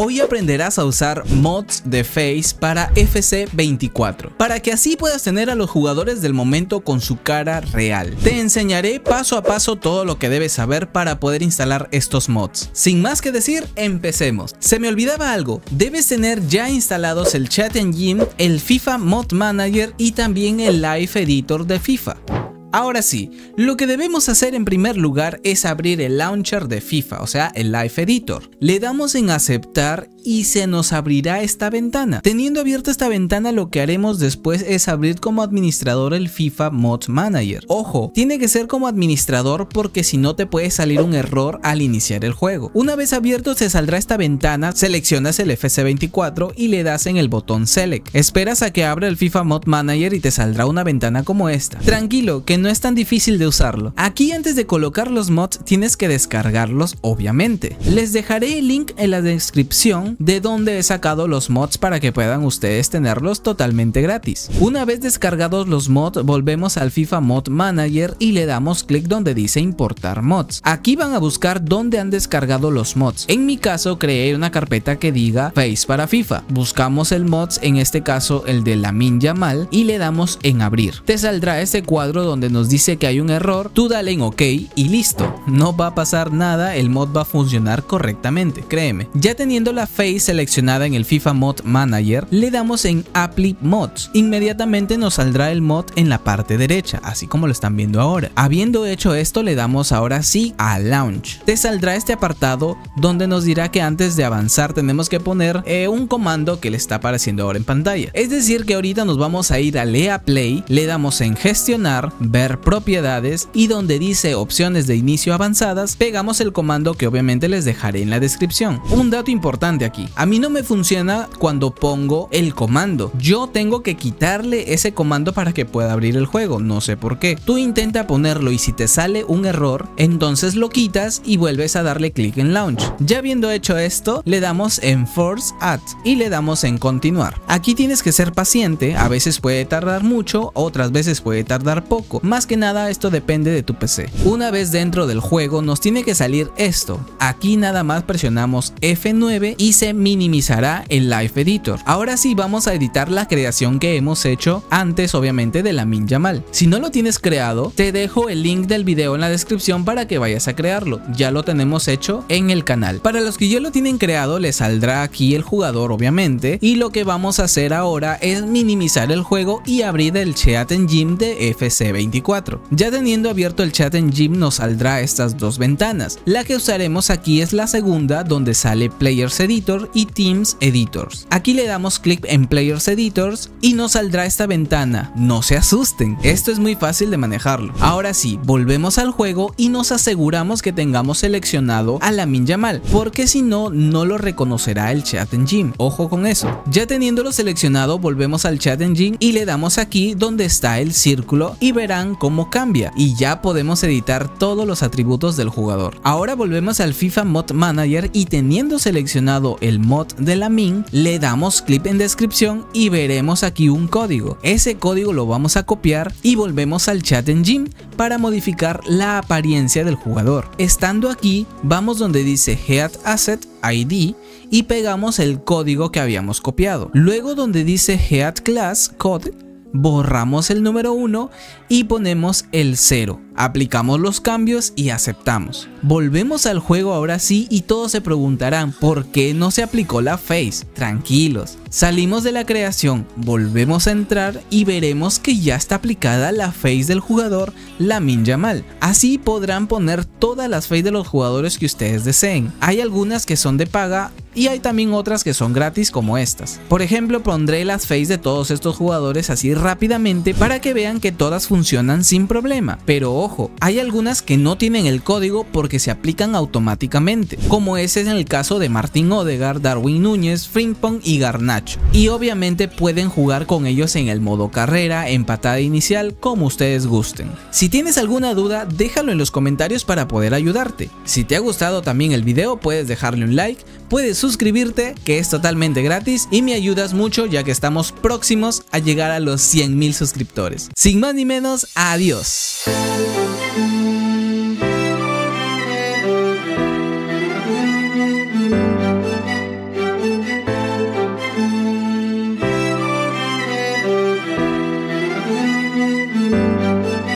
Hoy aprenderás a usar mods de Face para FC24, para que así puedas tener a los jugadores del momento con su cara real. Te enseñaré paso a paso todo lo que debes saber para poder instalar estos mods. Sin más que decir, empecemos. Se me olvidaba algo, debes tener ya instalados el Chat Engine, el FIFA Mod Manager y también el Live Editor de FIFA. Ahora sí, lo que debemos hacer en primer lugar es abrir el launcher de FIFA, o sea, el Live Editor. Le damos en aceptar y se nos abrirá esta ventana. Teniendo abierta esta ventana lo que haremos después es abrir como administrador el FIFA Mod Manager. Ojo, tiene que ser como administrador porque si no te puede salir un error al iniciar el juego. Una vez abierto se saldrá esta ventana, seleccionas el FC24 y le das en el botón Select. Esperas a que abra el FIFA Mod Manager y te saldrá una ventana como esta. Tranquilo, que no es tan difícil de usarlo. Aquí antes de colocar los mods tienes que descargarlos obviamente. Les dejaré el link en la descripción de donde he sacado los mods para que puedan ustedes tenerlos totalmente gratis. Una vez descargados los mods volvemos al FIFA Mod Manager y le damos clic donde dice importar mods. Aquí van a buscar dónde han descargado los mods. En mi caso creé una carpeta que diga Face para FIFA. Buscamos el mods, en este caso el de Lamin Yamal y le damos en abrir. Te saldrá este cuadro donde nos dice que hay un error, tú dale en OK y listo. No va a pasar nada, el mod va a funcionar correctamente, créeme. Ya teniendo la face seleccionada en el FIFA Mod Manager, le damos en Apply Mods. Inmediatamente nos saldrá el mod en la parte derecha, así como lo están viendo ahora. Habiendo hecho esto, le damos ahora sí a Launch. Te saldrá este apartado donde nos dirá que antes de avanzar tenemos que poner eh, un comando que le está apareciendo ahora en pantalla. Es decir que ahorita nos vamos a ir a Lea Play, le damos en gestionar, propiedades y donde dice opciones de inicio avanzadas, pegamos el comando que obviamente les dejaré en la descripción. Un dato importante aquí, a mí no me funciona cuando pongo el comando, yo tengo que quitarle ese comando para que pueda abrir el juego, no sé por qué. Tú intenta ponerlo y si te sale un error, entonces lo quitas y vuelves a darle clic en launch. Ya habiendo hecho esto, le damos en force add y le damos en continuar. Aquí tienes que ser paciente, a veces puede tardar mucho, otras veces puede tardar poco. Más que nada esto depende de tu PC. Una vez dentro del juego nos tiene que salir esto. Aquí nada más presionamos F9 y se minimizará el Live Editor. Ahora sí vamos a editar la creación que hemos hecho antes obviamente de la Min Yamal. Si no lo tienes creado, te dejo el link del video en la descripción para que vayas a crearlo. Ya lo tenemos hecho en el canal. Para los que ya lo tienen creado les saldrá aquí el jugador obviamente y lo que vamos a hacer ahora es minimizar el juego y abrir el Chat Engine de FC24. Ya teniendo abierto el chat en Gym nos saldrá estas dos ventanas. La que usaremos aquí es la segunda donde sale Players Editor y Teams Editors. Aquí le damos clic en Players Editors y nos saldrá esta ventana. No se asusten, esto es muy fácil de manejarlo. Ahora sí, volvemos al juego y nos aseguramos que tengamos seleccionado a Lamin Yamal, porque si no, no lo reconocerá el chat en Gym. Ojo con eso. Ya teniéndolo seleccionado, volvemos al chat engine y le damos aquí donde está el círculo y verán cómo cambia y ya podemos editar todos los atributos del jugador. Ahora volvemos al FIFA Mod Manager y teniendo seleccionado el mod de la min, le damos clic en descripción y veremos aquí un código. Ese código lo vamos a copiar y volvemos al chat engine para modificar la apariencia del jugador. Estando aquí, vamos donde dice Head Asset ID y pegamos el código que habíamos copiado. Luego donde dice Head Class Code borramos el número 1 y ponemos el 0. Aplicamos los cambios y aceptamos. Volvemos al juego ahora sí y todos se preguntarán por qué no se aplicó la face. Tranquilos. Salimos de la creación, volvemos a entrar y veremos que ya está aplicada la face del jugador Lamin Yamal. Así podrán poner todas las face de los jugadores que ustedes deseen. Hay algunas que son de paga y hay también otras que son gratis como estas. Por ejemplo, pondré las face de todos estos jugadores así rápidamente para que vean que todas funcionan sin problema. Pero ojo, hay algunas que no tienen el código porque se aplican automáticamente, como ese es en el caso de Martín Odegar, Darwin Núñez, Frimpong y Garnacho. Y obviamente pueden jugar con ellos en el modo carrera, en patada inicial, como ustedes gusten. Si tienes alguna duda, déjalo en los comentarios para poder ayudarte. Si te ha gustado también el video, puedes dejarle un like, puedes suscribirte, que es totalmente gratis, y me ayudas mucho ya que estamos próximos a llegar a los 100 mil suscriptores. Sin más ni menos, adiós.